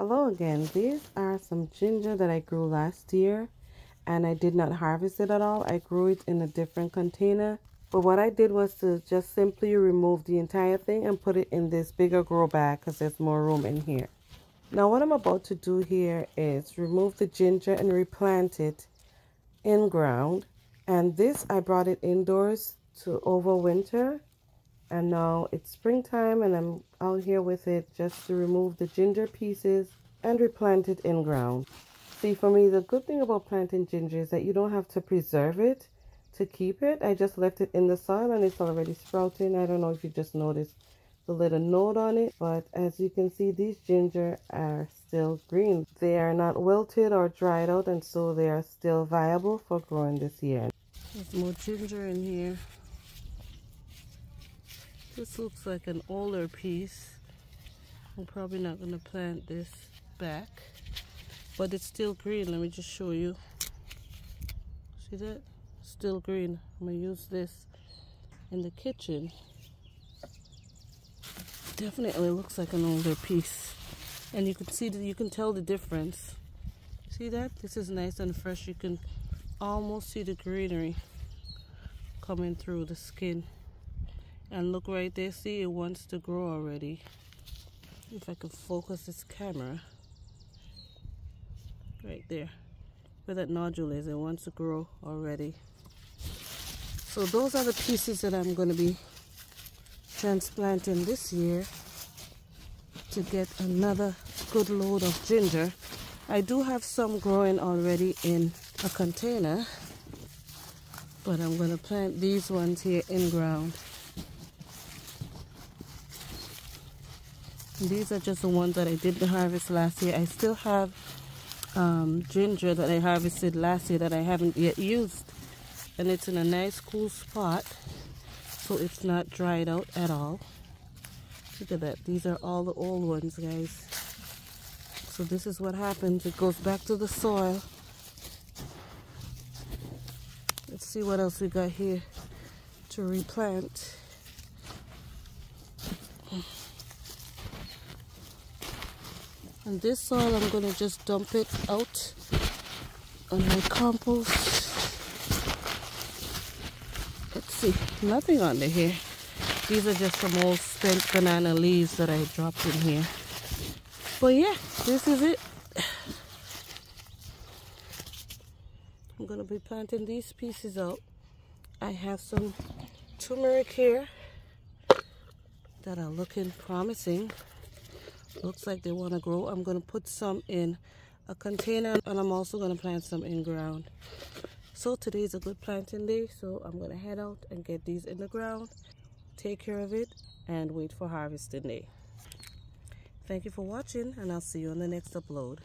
Hello again. These are some ginger that I grew last year and I did not harvest it at all. I grew it in a different container. But what I did was to just simply remove the entire thing and put it in this bigger grow bag because there's more room in here. Now what I'm about to do here is remove the ginger and replant it in ground. And this I brought it indoors to overwinter and now it's springtime and I'm out here with it just to remove the ginger pieces and replant it in ground. See, for me, the good thing about planting ginger is that you don't have to preserve it to keep it. I just left it in the soil and it's already sprouting. I don't know if you just noticed the little node on it, but as you can see, these ginger are still green. They are not wilted or dried out and so they are still viable for growing this year. There's more ginger in here. This looks like an older piece. I'm probably not going to plant this back. But it's still green. Let me just show you. See that? Still green. I'm going to use this in the kitchen. Definitely looks like an older piece. And you can see that you can tell the difference. See that? This is nice and fresh. You can almost see the greenery coming through the skin and look right there see it wants to grow already. If I can focus this camera right there where that nodule is it wants to grow already. So those are the pieces that I'm going to be transplanting this year to get another good load of ginger. I do have some growing already in a container but I'm going to plant these ones here in ground These are just the ones that I didn't harvest last year. I still have um, ginger that I harvested last year that I haven't yet used. And it's in a nice cool spot. So it's not dried out at all. Look at that. These are all the old ones, guys. So this is what happens. It goes back to the soil. Let's see what else we got here to replant. And this soil, I'm going to just dump it out on my compost. Let's see, nothing under here. These are just some old spent banana leaves that I dropped in here. But yeah, this is it. I'm to be planting these pieces out. I have some turmeric here that are looking promising looks like they want to grow. I'm going to put some in a container and i'm also going to plant some in ground. So today is a good planting day so i'm going to head out and get these in the ground take care of it and wait for harvesting day. Thank you for watching and i'll see you on the next upload